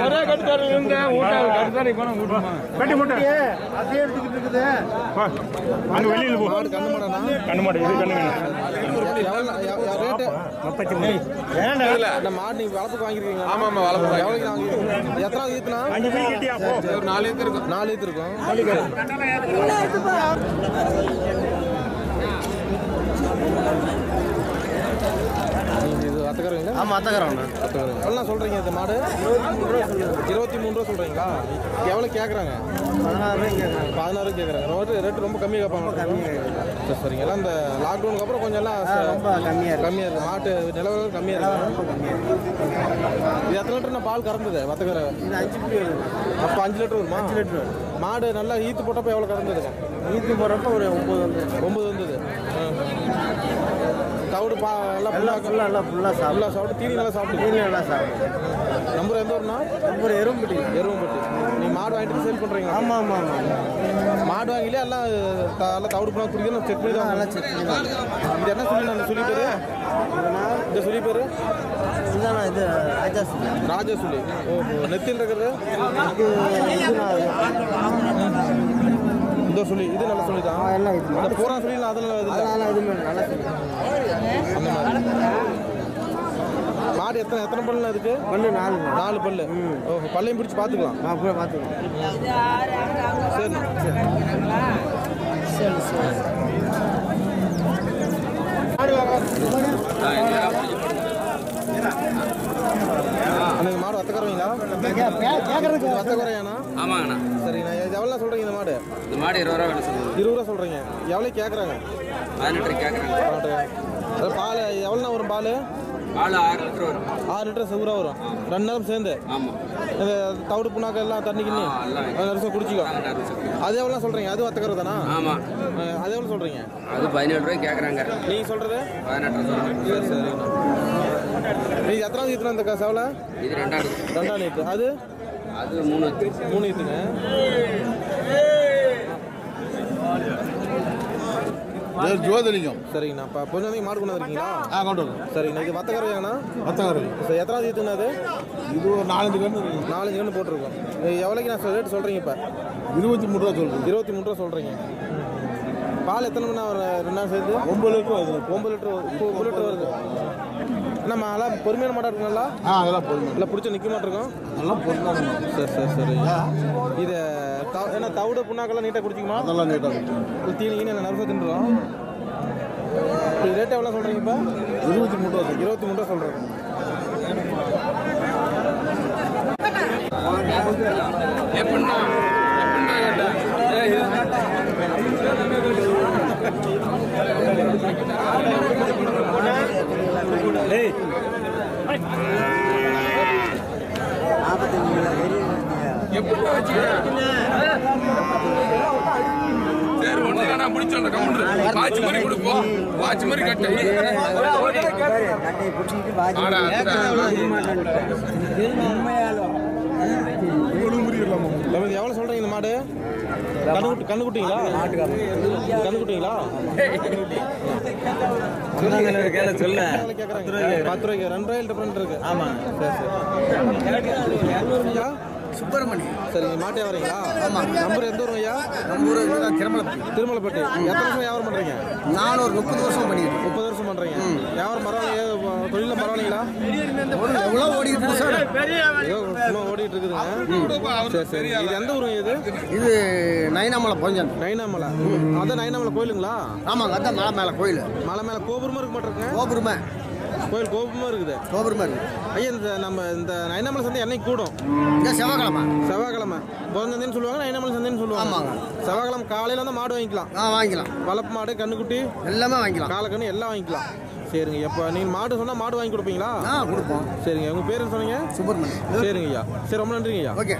ஒரே கட்டுத்தாரு இருங்க கட்டி அதே எடுத்துக்கிட்டு இருக்குது அங்க போ கண்ணு இது கண்ணு முப்பத்தி இந்த மாடு நீங்க வளர்ப்புக்கு வாங்கிருக்கீங்க ஆமா ஆமா வளர்ப்பு எவ்வளோக்கு வாங்கிருக்கீங்க? எத்தனை ஈத்துனா நாலு ஈத்து இருக்கும். நாலு ஈத்து இருக்கும் நீங்க இது வத்தக்காரங்களா ஆமா அத்தகரம் எவ்வளோ சொல்றீங்க இந்த மாடு? இருபத்தி மூணு ரூபா சொல்றீங்களா? எவ்வளோ கேட்குறாங்க பதினாறு கேட்குறாங்க ரேட்டு ரேட்டு ரொம்ப கம்மியாக கேட்பாங்க சரி சரிங்க எல்லாம் இந்த லாக்டவுனுக்கு அப்புறம் கொஞ்சம் எல்லாம் ரொம்ப கம்மியா இருக்கு. கம்மியாக இருக்குது மாட்டு நிலவரம் கம்மியாக இருக்குது இது எத்தனை லிட்டர் பால் கறந்தது? வத்தக்கரை இது அஞ்சு வருது. அப்போ அஞ்சு லிட்டர் வருமா? அஞ்சு லிட்டர் மாடு நல்லா ஈத்து போட்டப்போ எவ்வளோ கறந்ததுங்க ஈத்து போறப்ப ஒரு ஒன்பது வந்து ஒம்பது வந்தது. தவிடு பா எல்லாம் எல்லாம் ஃபுல்லாக ஃபுல்லா எல்லாம் ஃபுல்லா சாப்பிடலாம் ஃபுல்லாக சாப்பிட்டு தீனி நல்லா சாப்பிட்டு மீன் எல்லாம் சாப்பிடும் நம்பர் எந்த ஊர்னா ஒரு எறும்புட்டி எருவம்பட்டி நீ மாடு வாங்கிட்டு சேல் பண்ணுறீங்களா ஆமா ஆமா ஆமா. மாடு வாங்கிலே எல்லாம் எல்லாம் தவிடு பண்ணா குடிக்கணும். செக் பண்ணி தான் நல்லா செக் பண்ணி தான் இது என்ன சொல்லி நான் சொல்லி பேரு? இந்த சொல்லி பேரு? இதுதான் இது ராஜா சொல்லி. ராஜா சொல்லி. ஓஹோ நெத்தியில் இருக்கிறது? இந்த சொல்லி இது நல்ல சொல்லி தான். எல்லாம் இது? பூரா சொல்லி அதெல்லாம் எதுவுமே நல்லா சொல்லி அந்த மாதிரி. மாடு எத்தனை எத்தனை பல்லு அதுக்கு? பண்ணு நாலு நாலு பல்லு. ஓஹோ பல்லையும் பிடிச்சி பார்த்துக்கலாம் நான் போய் பார்த்துக்கலாம் சரி. அன்னைக்கு மாடு வத்தக்கறவங்களா கேட்கறதுக்கு வத்தக்கறையானா ஆமாங்கண்ணா. சரிங்கண்ணா. எவ்வளோ சொல்கிறீங்க இந்த மாடு? இந்த மாடு இருபது ரூபா வேணும் சொல்லுங்க இருபது ரூபா சொல்கிறீங்க எவ்வளோ கேட்குறாங்க பதினெட்டு கேட்குறாங்க அது பால் எவ்வளோண்ணா வரும் பால்? பால் ஆறு லிட்டர் வரும். ஆறு லிட்டர் செவ்வரா வரும். ரெண்டு நேரம் சேர்ந்து? ஆமாம் இந்த தவிடு புண்ணாக்க எல்லாம் தண்ணி கிண்ணி நிமிஷம் குடிச்சிக்கோ. அது எவ்வளோ சொல்கிறீங்க அது வத்தக்கரை தானா? ஆமாம் அது எவ்வளோ சொல்கிறீங்க அது கேட்குறாங்க நீங்கள் சொல்கிறது பதினெட்டு சொல்லுங்க சரி நீங்கள் எத்தனாவது ஈத்துனா இந்த செவலை இது ரெண்டாவது ரெண்டாம் ஈத்து அது? அது மூணு மூணு ஈத்துங்க ஜோதிலிங்கம் சரிங்கண்ணா. இப்போ கொஞ்சம் வந்து மாடு கொண்டு வந்துருக்கீங்களா ஆ கொண்டு வரும் சரிங்கண்ணா இது வத்தக்கரையாண்ணா பத்தகரை சரி எத்தனாவது ஈத்துண்ணா அது? இது ஒரு நாலஞ்சு கன்று. நாலஞ்சு கன்று போட்டிருக்கோம். எவ்வளோக்கு நான் ரேட் சொல்கிறீங்க இப்போ? இருபத்தி மூணு ரூபா சொல்றேன் இருபத்தி மூணு ரூபா சொல்கிறீங்க பால் எத்தனை மணி வரும் ரெண்டு நாள் சேர்த்து ஒன்பது லிட்டர் வருது. ஒம்பது லிட்டர் ஒம்பது லிட்டர் வருது. நம்ம நல்லா பொறுமையான மாட்டா இருக்குங்களா? ஆ அதெல்லாம் போதும் இல்லை பிடிச்ச நிற்க மாட்டிருக்கோம்? நல்லா பொருளாங்க சரி சரி சரி. இது த- ஏன்னா தவிடு புண்ணாக்கெல்லாம் நீட்டாக குடிச்சிக்குமா? அதெல்லாம் நீட்டாக இருக்கும் இல்லை தீனி கீனி நரசா தின்றுறோம்? இது ரேட் எவ்வளோ சொல்கிறீங்க இப்போ? இருபத்தி மூணு ரூபா இருபத்தி மூணு ரூபா சொல்கிறேன் எப்படி வாட்ச் மாதிரி கொடுப்போம் வாட்ச் மாதிரி கட்டு எவ்வளவு சொல்றீங்க எவ்வளோ சொல்கிறீங்க இந்த மாடு கண்ணுக்குட்டி கண்ணுக்குட்டிங்களா கண்ணுக்குட்டிங்களா சொல்ல குட்டிங்களா? கேட்குறாங்க பத்து ரூபாய்க்கு ரெண்டு ரூபாய் டிஃப்ரெண்ட் இருக்கு ஆமாம் சரி சரி சுப்பிரமணி சரி நீ மாட்டே வரீங்களா? ஆமாம் நம்பர் எந்த ஊரும் ஐயா? நம்ம ஊர் திருமலை திருமலைப்பட்டி. எத்தனை வருஷம் வியாபாரம் பண்ணுறீங்க நான் ஒரு முப்பது வருஷம் பண்ணிக்கிறேன் முப்பது வருஷம் பண்ணுறீங்க வியாபாரம் பரவாயில்லையா தொழிலில் பரவாயில்லைங்களா? எவ்வளோ ஓடிக்கிட்டு சார்? ஏதோ ஓடிட்டு இருக்குதுங்க. சரி சரி. இது எந்த ஊருங்க இது? இது நைனாமலை பொஞ்சன். நைனாமலை அதான் நைனாமலை கோயிலுங்களா? ஆமாங்க அதான் மலை மேலே கோயில். மலை மேலே கோபுரமா இருக்க மாட்டிருக்குங்க கோபுரமே. கோயில் கோபுரமா இருக்குது. கோபுரமே இருக்கு ஐயா இந்த நம்ம இந்த நைனாமலை சந்தை என்னைக்கு கூடும்? இந்த செவ்வாய்க்கிழமை. செவ்வாய்க்கிழமை. புதன் சொல்லுவாங்க நைனாமலை சந்தைன்னு சொல்லுவாங்க. ஆமாங்க. செவ்வாய்க்கிழமை காலையில் வந்து மாடு வாங்கிக்கலாம். ஆ வாங்கிக்கலாம். வளர்ப்பு மாடு கண்ணுக்குட்டி எல்லாமே வாங்கிக்கலாம். காலக்கண்ணு எல்லாம் வாங்கிக்கலாம். சரிங்க எப்போ நீங்கள் மாடு சொன்னால் மாடு வாங்கி கொடுப்பீங்களா? ஆ கொடுப்போம். சரிங்க உங்கள் பேர் என்ன சொன்னீங்க? சுப்பிரமணி சரிங்க ஐயா. சரி ரொம்ப நன்றிங்க ஐயா. ஓகே.